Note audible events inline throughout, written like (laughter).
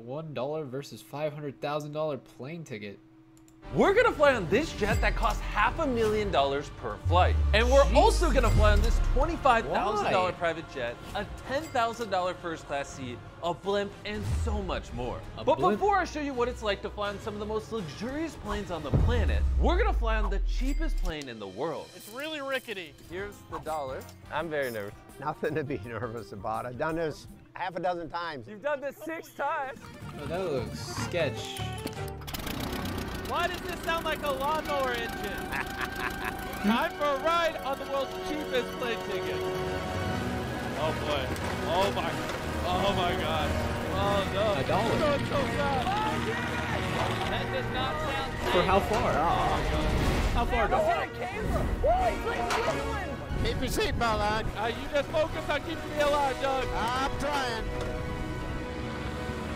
one dollar versus five hundred thousand dollar plane ticket. We're gonna fly on this jet that costs half a million dollars per flight. And we're also gonna fly on this $25,000 private jet, a $10,000 first class seat, a blimp, and so much more. A but blimp? before I show you what it's like to fly on some of the most luxurious planes on the planet, we're gonna fly on the cheapest plane in the world. It's really rickety. Here's the dollar. I'm very nervous. Nothing to be (laughs) nervous about. I've done this half a dozen times. You've done this six times. Oh, that looks sketch. Why does this sound like a lawnmower engine? (laughs) Time for a ride on the world's cheapest plane ticket. Oh boy. Oh my. Oh my god. Oh no. A dollar. It's going so fast. That does not sound For how far? How far? Go? Keep your seatbelt on. Uh, you just focus on keeping me alive, Doug. I'm trying.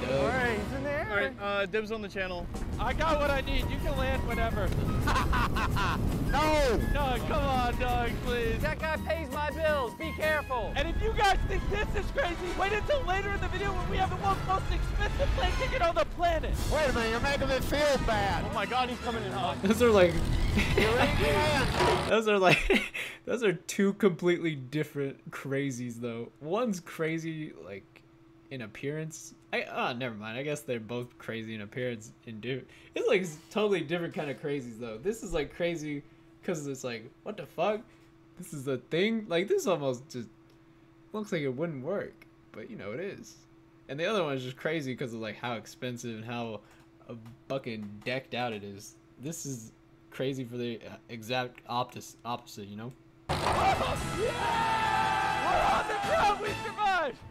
Doug. he's in the air. All right, uh, dibs on the channel. I got what I need. You can land whenever. (laughs) No! Doug, come on, Doug, please. That guy pays my bills. Be careful. And if you guys think this is crazy, wait until later in the video when we have the world's most expensive plane ticket on the planet. Wait a minute, you're making me feel bad. Oh my God, he's coming in hot. Those are like, (laughs) You raise your hand. (laughs) those are like, those are two completely different crazies though. One's crazy like in appearance. I ah, never mind. I guess they're both crazy in appearance. and do it's like totally different kind of crazies though. This is like crazy because it's like what the fuck. This is a thing. Like this almost just looks like it wouldn't work, but you know it is. And the other one is just crazy because of like how expensive and how uh, fucking decked out it is. This is crazy for the uh, exact opposite. Opposite, you know. (laughs) We're on the ground. We survived.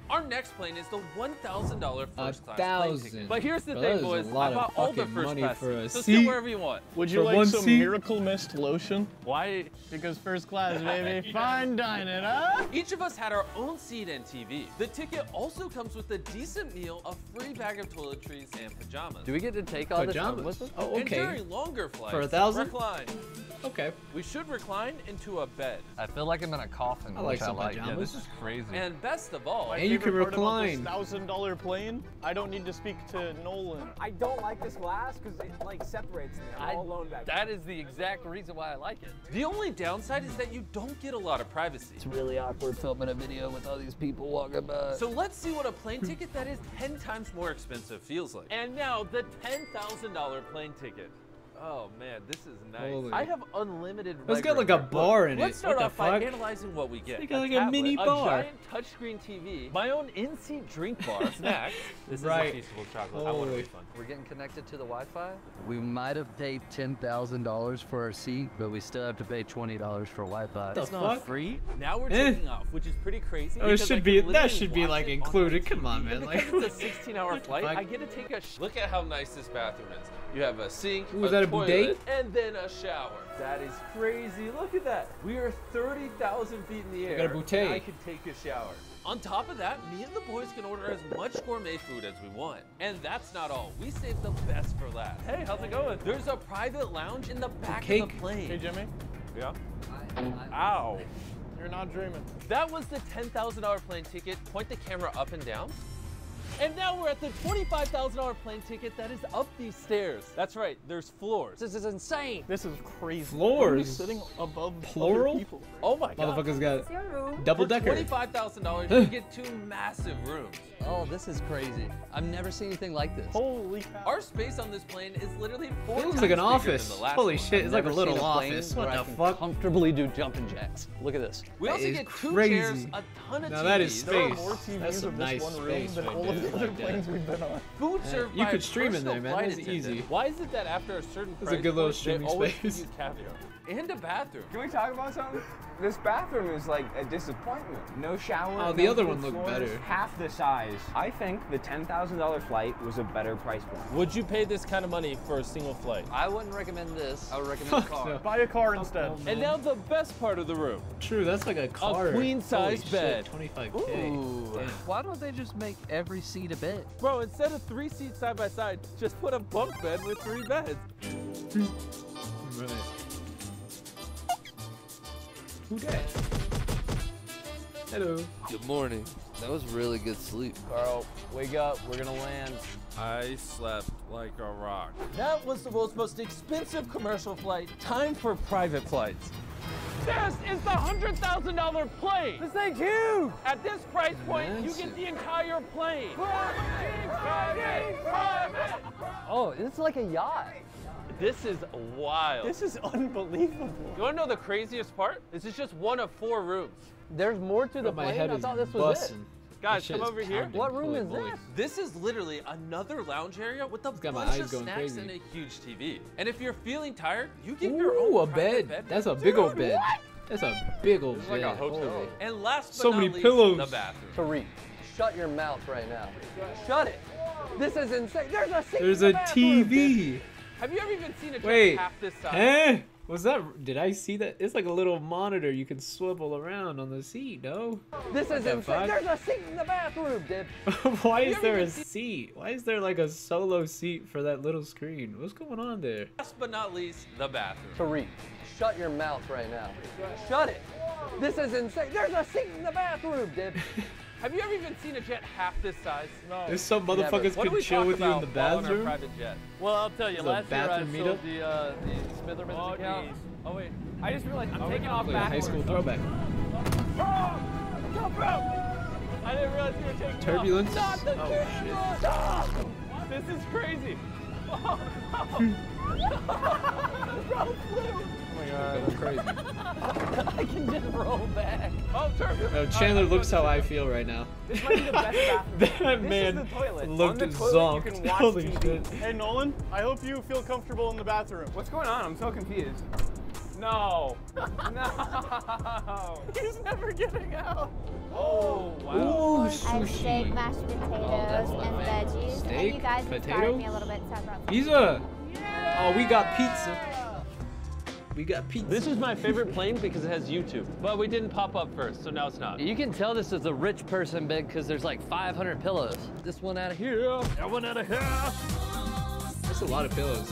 Our next plane is the $1,000 A first class plane thousand. ticket. But here's the Bro, thing, that is a boys. I bought all the first money class for a seats, so seat. sit wherever you want. Would you For like some seat? Miracle Mist lotion? Why? Because first class, baby. (laughs) Fine dining, huh? Each of us had our own seat and TV. The ticket also comes with a decent meal, a free bag of toiletries, and pajamas. Do we get to take all this home Pajamas. with us? Oh, And okay. during longer flights, For a thousand? recline. Okay. We should recline into a bed. I feel like I'm in a coffin, I like which I like. pajamas. Yeah, this is crazy. And best of all, And you can recline. Thousand dollar plane. I don't need to speak to Nolan. I don't like this glass because it like separates me. I'm I- all alone back that is the exact reason why I like it. the only downside is that you don't get a lot of privacy. It's really awkward filming a video with all these people walking by. So let's see what a plane ticket that is 10 times more expensive feels like. And now the $10,000 plane ticket. Oh man, this is nice. Holy- I have unlimited. It's got like a room. bar Look, in Let's it. start What the off by fuck? analyzing what we get. It's like a mini bar. A giant touchscreen TV, my own in-seat drink bar, (laughs) snacks. This Right. is a Feastables chocolate. I want to Holy. be fun. We're getting connected to the Wi-Fi. We might have paid ten thousand dollars for our seat, but we still have to pay twenty dollars for Wi-Fi. The it's not fuck? free. Now we're Eh. taking off, which is pretty crazy. Oh, it should can be- that should be, like, it on included. Come on, man, And like- it's a 16-hour flight. I get to take a. Sh- Look at how nice this bathroom is. You have a sink, Ooh, is that a toilet, bidet? and then a shower. That is crazy. Look at that. We are 30,000 feet in the air. got a bouteille. I can take a shower. On top of that, me and the boys can order as much gourmet food as we want. And that's not all. We saved the best for last. Hey, how's it going? There's a private lounge in the back of the plane. Hey, Jimmy. Yeah. Ow. You're not dreaming. That was the $10,000 plane ticket. Point the camera up and down. And now we're at the $25,000 plane ticket that is up these stairs. That's right, there's floors. This is insane. This is crazy. Floors? Sitting above Plural? other people. Oh my god. Motherfuckers got Your room. double For decker. $25,000, (laughs) you get two massive rooms. Oh, this is crazy. I've never seen anything like this. Holy cow. Our space on this plane is literally four It looks times like an office. Than the last Holy one. shit, it's like a little seen office. where What I the can fuck? Comfortably do jumping jacks. Look at this. We That also is get two crazy. chairs, a ton of Now TVs. that is There are space. more TVs That's some nice space than right all of there. The other Like that. planes we've been on. Food Yeah, served you could stream in there, man. flight That's attendant. easy. Why is it that after a certain That's a price good little streaming always space. give you caviar? And a bathroom. Can we talk about something? This bathroom is like a disappointment. No shower. Oh, the no other heated one looked floors, better. Half the size. I think the $10,000 flight was a better price point. Would you pay this kind of money for a single flight? I wouldn't recommend this. I would recommend a car. no. Buy a car instead. Oh, and now the best part of the room. True, that's like a car. A queen-size Holy shit, bed. 25k. Ooh. Damn. Why don't they just make every seat a bed? Bro, instead of three seats side by side, just put a bunk bed with three beds. (laughs) Right. Who dat? Hello. Good morning. That was really good sleep. Carl, wake up. We're gonna land. I slept like a rock. That was the world's most expensive commercial flight. Time for private flights. This is the hundred thousand dollar plane. This thing's huge. At this price point, you get the entire plane. Private, private, private, Oh, it's like a yacht. This is wild. This is unbelievable. You want to know the craziest part? This is just one of four rooms. There's more to the My plane. head I is thought this was busting. Guys, come over here. What room is moly. this? This is literally another lounge area with a got my bunch eyes of going snacks crazy. and a huge TV. And if you're feeling tired, you get your Ooh, own a private bed. That's a big old bed. That's a big old It's bed. like a hotel. Holy. And last but So not many least, pillows. the bathroom. Tariq, shut your mouth right now. Shut it. This is insane. There's a seat There's in a the bathroom, dude. TV. Have you ever even seen a jet Wait. half this size? Huh? Was that? Did I see that? It's like a little monitor you can swivel around on the seat. No. This is the insane. fuck? There's a seat in the bathroom, dude. (laughs) Why is there a seen- seat? Why is there like a solo seat for that little screen? What's going on there? Last but not least, the bathroom. Tariq, shut your mouth right now. Shut it. This is insane. There's a seat in the bathroom, dude. (laughs) Have you ever even seen a jet half this size? No. There's some motherfuckers What do chill talk with you in about the while on our bathroom. private jet? Well, I'll tell you, Is it a last year I bathroom sold meetup? the, uh, the Smitherman's Oh, account. geez. Oh, wait. I just realized I'm taking off Like a high school throwback. I didn't realize you were taking Turbulence. off. Stop the Oh, turbulence. Stop. This is crazy. (laughs) Going crazy. (laughs) I can just roll back. Oh, turbulence. Oh, Chandler looks how I feel right now. This might be the best (laughs) bathroom. that This man is the toilet. looked On the toilet, you zonked. can watch Holy TV. shit. Hey Nolan, I hope you feel comfortable in the bathroom. What's going on? I'm so confused. No. (laughs) no. He's never getting out. Oh, wow. Ooh, I have steak, sushi. mashed Oh, potatoes, and veggies. and you guys inspired me a little bit, so I brought Pizza. Oh, we got pizza. We got pizza. This is my favorite plane because it has YouTube. But we didn't pop up first, so now it's not. You can tell this is a rich person bed because there's like 500 pillows. This one out of here, that one out of here. That's a lot of pillows.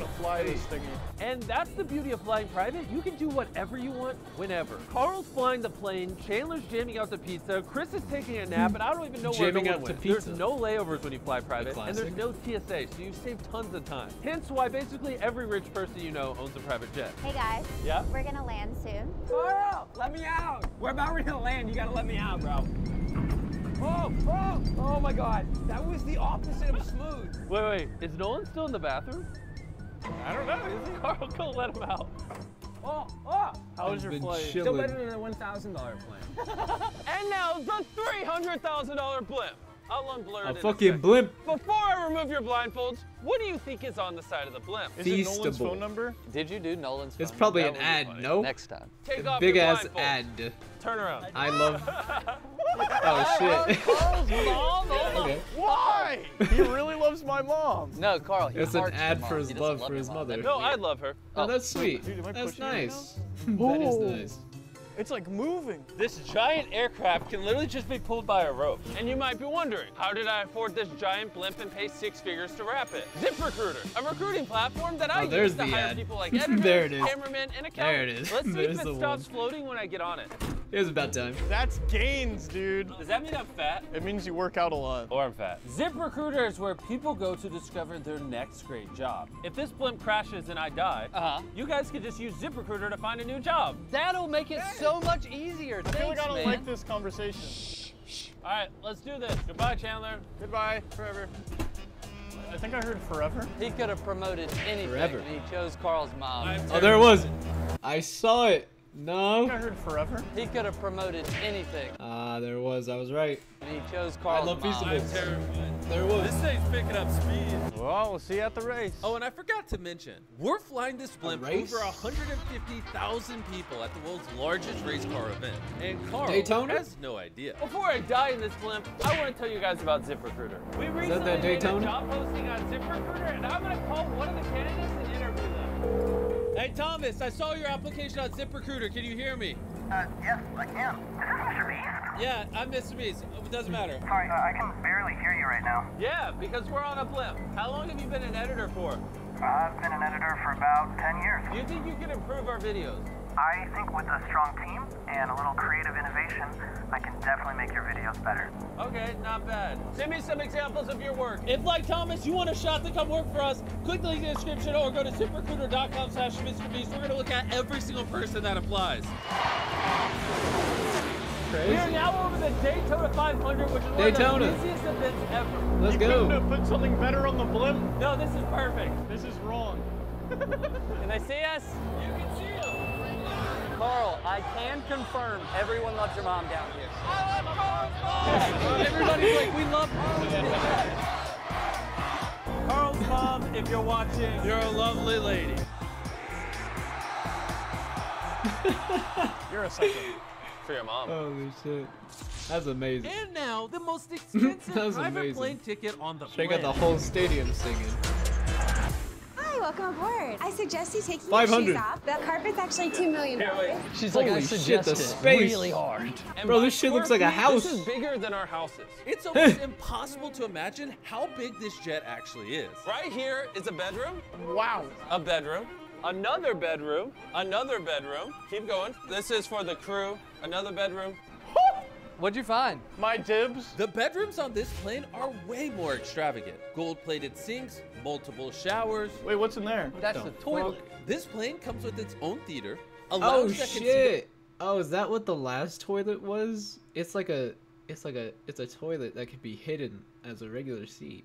Gonna fly this thingy. And that's the beauty of flying private. You can do whatever you want, whenever. Carl's flying the plane, Chandler's jamming out to pizza, Chris is taking a nap, and I don't even know where Jamming no out one to pizza. There's no layovers when you fly private, and there's no TSA, so you save tons of time. Hence why basically every rich person you know owns a private jet. Hey guys, Yeah? we're gonna land soon. Carl, let me out. We're about ready to land. You gotta let me out, bro. Oh, oh, oh my God. That was the opposite of smooth. Wait, wait, is Nolan still in the bathroom? I don't know. Is it? (laughs) Carl, go let him out. Oh, oh. How was your been flight? chilling. Still better than the $1,000 plane. (laughs) And now the $300,000 blimp. I'll unblur it A in fucking second. blimp. Before I remove your blindfolds, what do you think is on the side of the blimp? Is it Nolan's phone number? Did you do Nolan's It's phone? probably That an ad, funny. no? Next time. Take off Big your ass blindfolds. ad. Turn around. I love. (laughs) Oh shit. (laughs) Oh, okay. Why? he really loves my mom. No, Carl. He It's an ad for his love love for his mother. No, I love her. Oh, that's oh. sweet. Dude, That's nice. (laughs) that is nice. It's like moving. This giant aircraft can literally just be pulled by a rope. And you might be wondering, how did I afford this giant blimp and pay six figures to wrap it? ZipRecruiter, a recruiting platform that I Oh, there's use to the hire ad. people like (laughs) editors, There it is. cameramen, and accountants. There it is. Let's see There's if it stops one. floating when I get on it. It was about time. That's gains, dude. Does that mean I'm fat? It means you work out a lot. Or I'm fat. ZipRecruiter is where people go to discover their next great job. If this blimp crashes and I die, Uh-huh. you guys can just use ZipRecruiter to find a new job. That'll make it so much easier. I feel like I don't man. like this conversation. All right, let's do this. Goodbye, Chandler. Goodbye, forever. I think I heard forever. He could have promoted anything, Forever. and he chose Carl's mom. Oh, there it was. I saw it. I No. I heard forever. He could have promoted anything, Ah, there was. I was right. and he chose Carl. I love mom. Feastables. terrified. There it was. This thing's picking up speed. Well, we'll see you at the race. Oh, and I forgot to mention, we're flying this blimp race? over 150,000 people at the world's largest race car event. And Carl Daytona? has no idea. Before I die in this blimp, I want to tell you guys about ZipRecruiter. We recently that made Daytona? a job posting on ZipRecruiter, and I'm going to call one of the candidates and interview them. Hey, Thomas, I saw your application on ZipRecruiter. Can you hear me? Uh, yes, I can. Is this Mr. Beast? Yeah, I'm Mr. Beast. It doesn't matter. Sorry, uh, I can barely hear you right now. Yeah, because we're on a blimp. How long have you been an editor for? I've been an editor for about 10 years. Do you think you can improve our videos? I think with a strong team, and a little creative innovation, I can definitely make your videos better. Okay, not bad. Send me some examples of your work. If, like Thomas, you want a shot to come work for us, click the link in the description or go to ziprecruiter.com slash Mr. Beast. We're going to look at every single person that applies. We are now over the Daytona 500, which is one Daytona. of the busiest events ever. Let's you go. couldn't have put something better on the blimp. No, this is perfect. This is wrong. (laughs) Can they see us? You can see them. Carl, I can confirm everyone loves your mom down here. Everybody's like, we love Carl's mom, if you're watching, You're a lovely lady. You're a psycho for your mom. Holy shit. That's amazing. And now, the most (laughs) expensive was private amazing. plane ticket on the They got the whole stadium singing. Hi, welcome aboard. I suggest you take your 500. shoes off. The carpet's actually two million dollars. She's Holy like, I shit, suggest the it space. really hard. And Bro, this shit looks like a house. This is bigger than our houses. It's (laughs) almost impossible to imagine how big this jet actually is. Right here is a bedroom, Wow. a bedroom, another bedroom, another bedroom. Keep going. This is for the crew. Another bedroom. What'd you find? My dibs. The bedrooms on this plane are way more extravagant. Gold-plated sinks, multiple showers. Wait, what's in there? That's the toilet. This plane comes with its own theater, a Oh lounge that can seat shit. Oh, is that what the last toilet was? It's like a it's like a it's a toilet that could be hidden as a regular seat.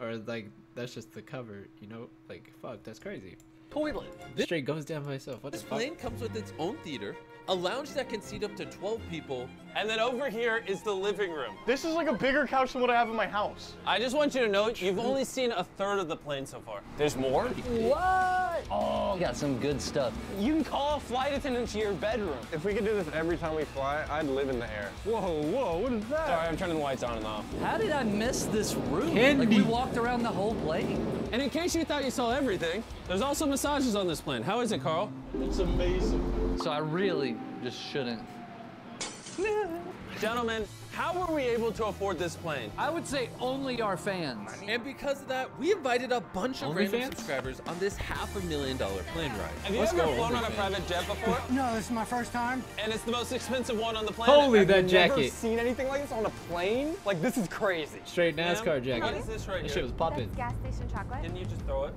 Or like that's just the cover, you know? Like fuck, that's crazy. Toilet. Straight goes down by itself. What the This fuck? plane comes with its own theater, a lounge that can seat up to 12 people. And then over here is the living room. This is like a bigger couch than what I have in my house. I just want you to know you've only seen a third of the plane so far. There's more? What? Oh, got some good stuff. You can call a flight attendant to your bedroom. If we could do this every time we fly, I'd live in the air. Whoa, whoa, what is that? Sorry, I'm turning the lights on and off. How did I miss this room? Like Candy. we walked around the whole plane. And in case you thought you saw everything, there's also massages on this plane. How is it, Carl? It's amazing. So I really just shouldn't. Gentlemen, how were we able to afford this plane? I would say only our fans. And because of that, we invited a bunch of random OnlyFans? subscribers on this half a million dollar plane ride. Have you Let's ever go, flown on a private jet before? (laughs) No, this is my first time. and it's the most expensive one on the planet. Holy Have that you never jacket. seen anything like this on a plane? Like this is crazy. Straight Ma'am, NASCAR jacket. What is this right That here? shit was popping. Gas station chocolate. Didn't you just throw it?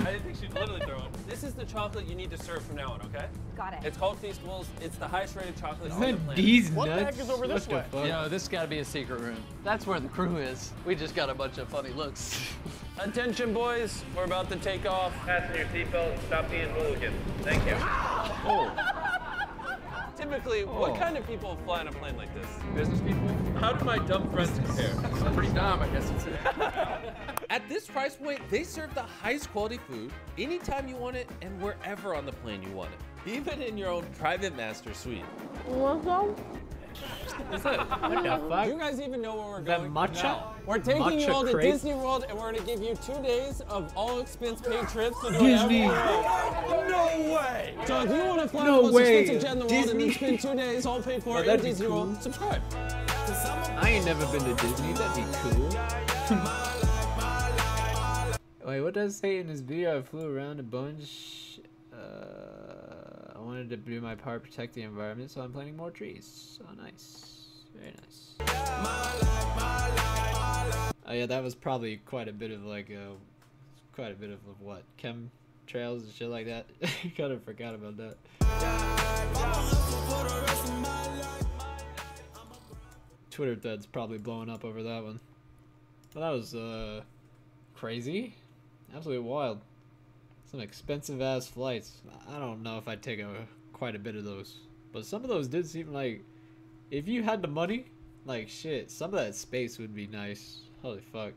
I didn't think she'd literally throw it. This is the chocolate you need to serve from now on, okay? Got it. It's called Feastables. It's the highest rated chocolate on the Isn't that planet. D's What the heck is over this what way? The fuck? You know, this got to be a secret room. That's where the crew is. We just got a bunch of funny looks. (laughs) Attention, boys. We're about to take off. Fasten your seatbelt. Stop being hooligans. Thank you. Oh. (laughs) Typically, what oh. kind of people fly on a plane like this? Business people? How do my dumb friends compare? Pretty dumb, I guess it's (laughs) At this price point, they serve the highest quality food anytime you want it and wherever on the plane you want it. Even in your own private master suite. Mm-hmm. Is that, (laughs) what the fuck? Do you guys even know where we're Is that going? matcha? We're taking you all to crepe? Disney World, and we're gonna give you two days of all expense paid trips to Disney. whatever you want. No way! So if you want to fly No the most way. expensive jet in the world and then spend two days all paid for Oh, in that'd be Disney World, subscribe. I ain't never been to Disney. That'd be cool. (laughs) Wait, what does it say in this video? I flew around a bunch. Uh, I wanted to do my part, protect the environment, so I'm planting more trees. Oh, nice. Very nice. Oh yeah, that was probably quite a bit of like a, quite a bit of, of what chem trails and shit like that. (laughs) kind of forgot about that. Twitter threads probably blowing up over that one. Well, that was uh crazy, absolutely wild. Some expensive ass flights. I don't know if I'd take a quite a bit of those, but some of those did seem like if you had the money, like shit, some of that space would be nice. Holy fuck.